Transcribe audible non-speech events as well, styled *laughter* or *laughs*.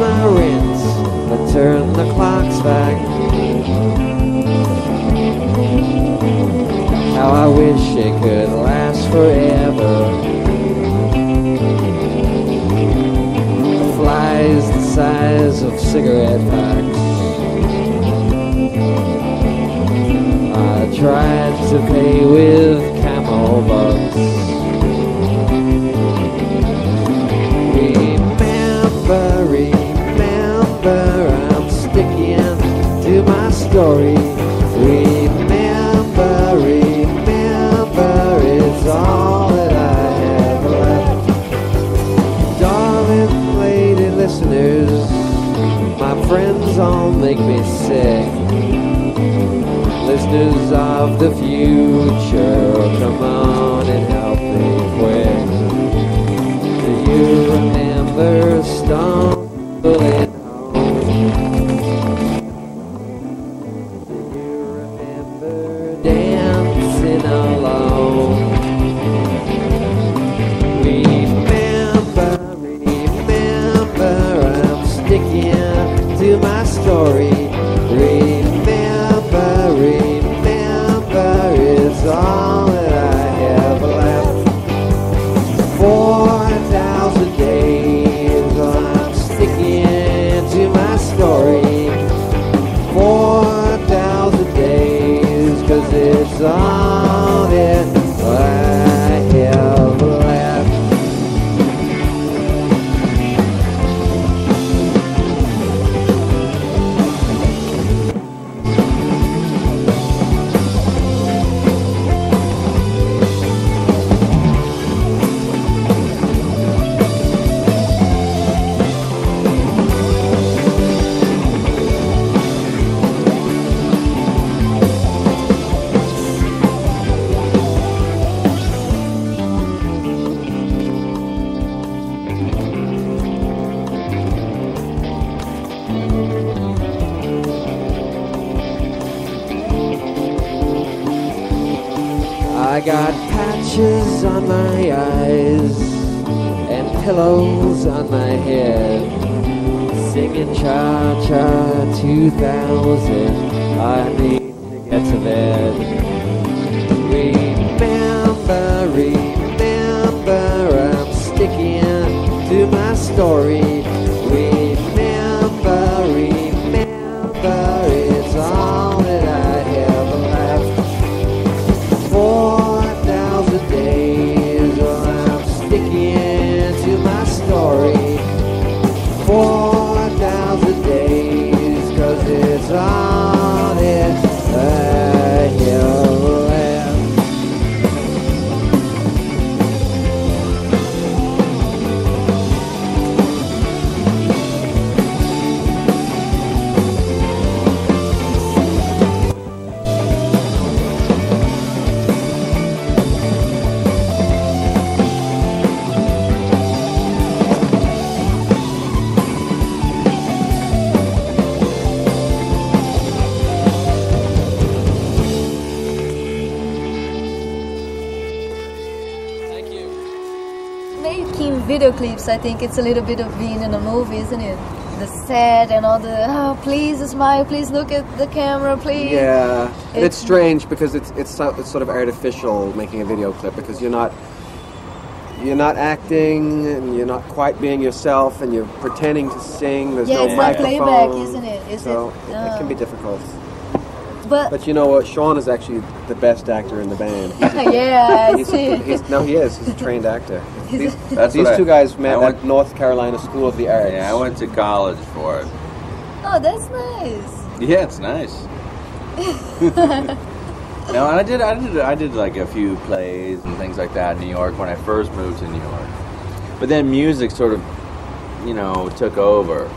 the rinse, but turn the clocks back. How I wish it could last forever. Flies the size of cigarette packs. I tried to pay with camel bucks. Story. Remember, remember, it's all that I have left. Darling lady listeners, my friends all make me sick. Listeners of the future, come on and help me quick. Do you remember stumbling I got patches on my eyes and pillows on my head. Singing Cha Cha 2000. I need to get to bed. Remember, remember, I'm sticking to my story. Four Making video clips, I think it's a little bit of being in a movie, isn't it? The set and all the oh, please smile, please look at the camera, please. Yeah, it's It's- strange because it's it's so- it's sort of artificial making a video clip because you're not you're not acting and you're not quite being yourself and you're pretending to sing. There's Yeah, no it's like playback, isn't it? Is so it? it can be Uh, difficult. But, But you know what? Sean is actually the best actor in the band. He's, *laughs* yeah, he's, see. he's, no, he is. He's a trained actor. *laughs* These, That's these what I- two guys met I at North Carolina School of the Arts. Yeah, I went to college for it. oh, that's nice. Yeah, it's nice. *laughs* no, and I did, I did, I did like a few plays and things like that in New York when I first moved to New York. But then music sort of, you know, took over.